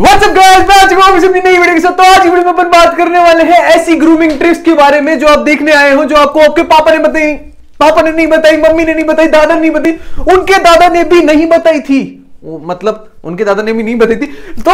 WhatsApp guys मैं नई video के साथ तो आज वीडियो में अपन बात करने वाले हैं ऐसी ग्रूमिंग के बारे में जो आप देखने आए हो जो आपको आपके पापा ने बताई। पापा ने नहीं बताई मम्मी ने नहीं बताई दादा ने नहीं बताई उनके दादा ने भी नहीं बताई थी। मतलब उनके दादा ने भी नहीं बताई थी। तो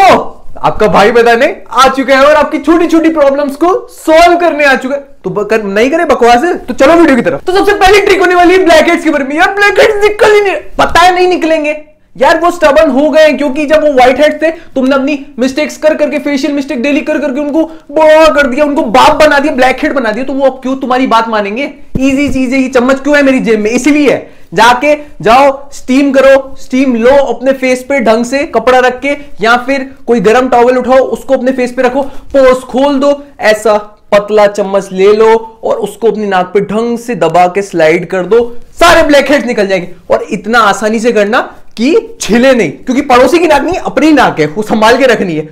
आपका भाई बताने आ चुका है और आपकी छोटी छोटी प्रॉब्लम्स को सॉल्व करने आ चुका तो कर, नहीं करे बकवास? तो चलो वीडियो की तरफ़। तो सबसे पहली ट्रिक होने वाली है ब्लैकेट्स के बारे में। यार ब्लैकेट्स निकल ही नहीं पता है नहीं निकलेंगे। यार वो स्टबन हो गए क्योंकि जब वो व्हाइट हेड थे, तुमने अपनी मिस्टेक्स कर करके फेशियल मिस्टेक डेली कर करके उनको बड़ा कर दिया, उनको बाप बना दिया ब्लैक हेड बना दिया तो वो अब क्यों तुम्हारी बात मानेंगे? इजी चीज़ है, ये चम्मच क्यों है मेरी जेब में? इसलिए जाके जाओ स्टीम करो स्टीम लो अपने फेस पे ढंग से कपड़ा रख के, या फिर कोई गर्म टॉवल उठाओ, उसको अपने फेस पे रखो पोर्स खोल दो, ऐसा पतला चम्मच ले लो और उसको अपनी नाक पे ढंग से दबा के स्लाइड कर दो, सारे ब्लैक हेड्स निकल जाएँगे। और इतना आसानी से करना कि छिले नहीं, क्योंकि पड़ोसी की नाक नहीं अपनी नाक है, वो संभाल के रखनी है।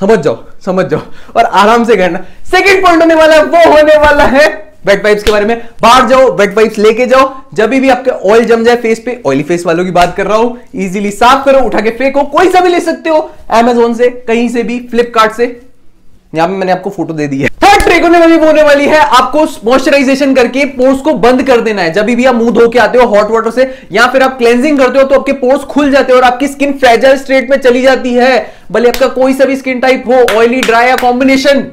समझ जाओ समझ जाओ। और आराम से करना। सेकंड पॉइंट होने वाला है वो होने वाला है वेट वाइप्स के बारे में। बाहर जाओ वेट वाइप्स लेके जाओ। जब भी आपके ऑयल जम जाए फेस पे ऑयली फेस वालों की बात कर रहा हूँ। इजीली साफ़ करो, उठा के फेंको। कोई सा भी ले सकते हो अमेजोन से, कहीं से भी फ्लिपकार्ट से। यहाँ पे मैंने आपको फ़ोटो दे दी है। ट्रिक होने वाली है, आपको मॉइस्चराइजेशन करके पोर्स को बंद कर देना है। जब भी आप मुँह धो के आते हो हॉट वाटर से, या फिर आप क्लेंजिंग करते हो तो आपके पोर्स खुल जाते हैं और आपकी स्किन फ्रेजाइल स्टेट में चली जाती है। भले आपका कोई सा भी स्किन टाइप हो ऑयली ड्राई या कॉम्बिनेशन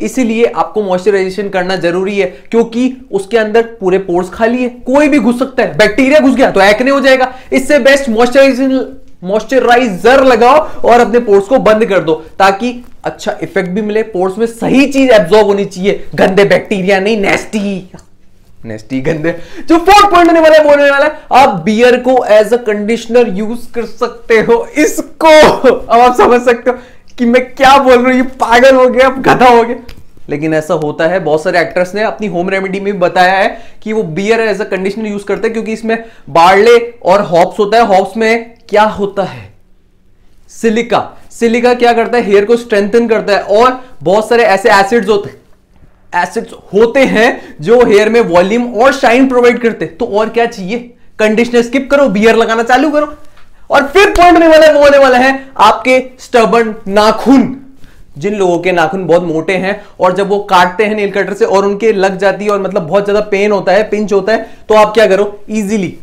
इसीलिए आपको मॉइस्चराइजेशन करना ज़रूरी है, क्योंकि उसके अंदर पूरे पोर्स खाली है। कोई भी घुस सकता है बैक्टीरिया घुस गया तो एक्ने हो जाएगा। इससे बेस्ट मॉइस्चराइजेशन मॉइस्चराइजर लगाओ और अपने पोर्स को बंद कर दो, ताकि अच्छा इफ़ेक्ट भी मिले। पोर्स में सही चीज़ एब्जॉर्ब होनी चाहिए। गंदे बैक्टीरिया नहीं नेस्टी नेस्टी गंदे। जो फोर्थ पॉइंट होने वाला है बोलने वाला है। आप बियर को एज अ कंडीशनर यूज़ कर सकते हो। इसको। अब आप समझ सकते हो कि मैं क्या बोल रहा हूँ, ये पागल हो गया अब गधा हो गया लेकिन ऐसा होता है, बहुत सारे एक्टर्स ने अपनी होम रेमेडी में बताया है कि वो beer as a conditioner use करते हैं, क्योंकि इसमें बार्ले और हॉप्स होता है। हॉप्स में क्या होता है? सिलिका सिलिका क्या करता है? हेयर को स्ट्रेंथन करता है और बहुत सारे ऐसे एसिड्स होते हैं। एसिड्स होते हैं जो हेयर में वॉल्यूम और शाइन प्रोवाइड करते हैं। तो और क्या चाहिए? कंडीशनर स्किप करो बियर लगाना चालू करो। और फिर पॉइंट होने वाला है, वो होने वाला है आपके स्टबन नाखून। जिन लोगों के नाखून बहुत मोटे हैं और जब वो काटते हैं नील कटर से और उनके लग जाती है और मतलब बहुत ज़्यादा पेन होता है पिंच होता है तो आप क्या करो? इजीली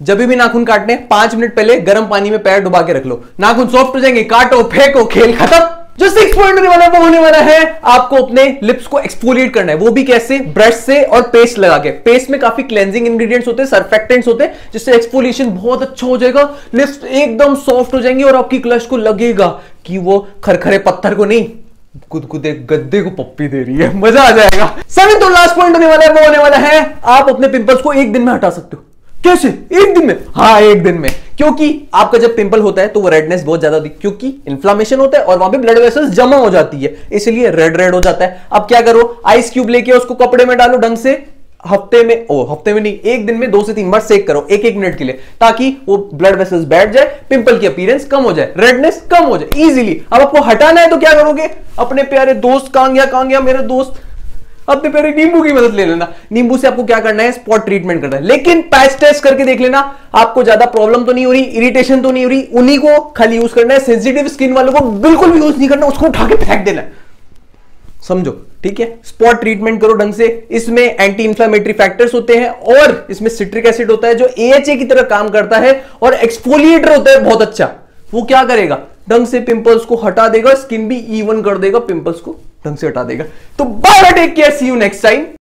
जब भी नाखून काटने, पाँच मिनट पहले गर्म पानी में पैर डुबा के रख लो। नाखून सॉफ्ट हो जाएँगे, काटो, फेंको, खेल खत्म। जो सिक्स पॉइंट होने वाला है, वो होने वाला है। आपको अपने लिप्स को एक्सपोलिएट करना है। वो भी कैसे? ब्रश से और पेस्ट लगा के। पेस्ट में काफ़ी क्लेंजिंग इंग्रेडिएंट्स होते हैं सरफेक्टेंट्स होते हैं, जिससे एक्सपोलिएशन बहुत अच्छा हो जाएगा। लिप्स एकदम सॉफ्ट हो जाएँगे और आपकी क्लश को लगेगा। कि वो खरखरे पत्थर को नहीं कुदकुदे गद्दे को पप्पी दे रही है। मज़ा आ जाएगा। सेवन तो लास्ट पॉइंट होने वाला है, वो होने वाला है, आप अपने पिंपल्स को एक दिन में हटा सकते हो। कैसे? एक दिन में? हाँ एक दिन में। क्योंकि आपका जब पिंपल होता है तो वो रेडनेस बहुत ज़्यादा होती है क्योंकि इन्फ्लामेशन होता है और वहाँ पे ब्लड वेसल्स जमा हो जाती है। इसलिए रेड रेड हो जाता है। अब क्या करो? आइस क्यूब लेके उसको कपड़े में डालो ढंग से। हफ़्ते में, ओ, हफ़्ते में नहीं, एक दिन में दो से तीन बार सेक करो, एक एक मिनट के लिए, ताकि वो ब्लड वेसल्स बैठ जाए पिंपल की अपीयरेंस कम हो जाए रेडनेस कम हो जाए इजीली अब आपको हटाना है तो क्या करोगे? अपने प्यारे दोस्त कांग्या कांग्या, मेरे दोस्त, अपने पहले नींबू की मदद ले लेना। नींबू से आपको क्या करना है? स्पॉट ट्रीटमेंट करना है। लेकिन पैच टेस्ट करके देख लेना, आपको ज़्यादा प्रॉब्लम तो नहीं हो रही इरिटेशन तो नहीं हो रही, उन्हीं को खाली यूज़ करना है सेंसिटिव स्किन वालों को बिल्कुल भी यूज़ नहीं करना, उसको उठा के फेंक देना समझो? ठीक है? स्पॉट ट्रीटमेंट करो ढंग से। इसमें एंटी इंफ्लामेटरी फैक्टर्स होते हैं और इसमें सिट्रिक एसिड होता है जो एएचए की तरह काम करता है और एक्सफोलिएटर होता है बहुत अच्छा। वो क्या करेगा? ढंग से पिंपल्स को हटा देगा स्किन भी इवन कर देगा पिंपल्स को ढंग से हटा देगा। तो bye take care see you next time